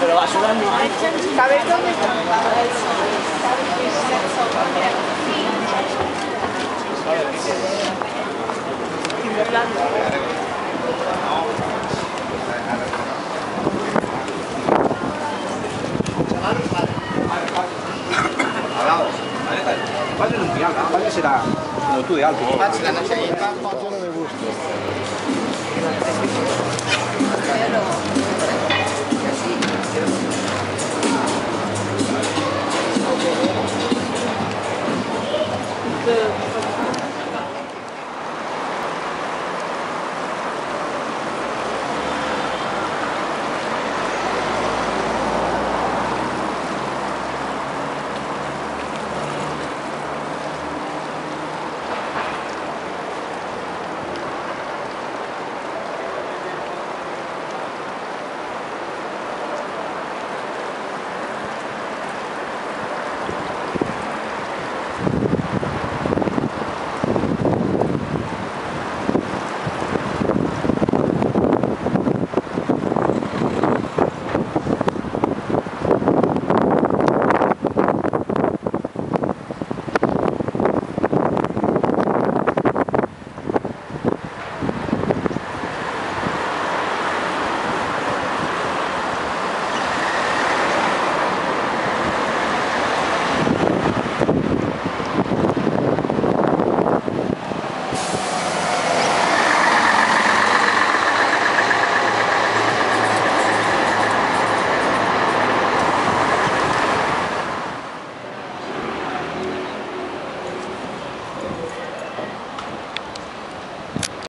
Pero basura no hay. ¿Sabes dónde está? Alza, como tú de alto.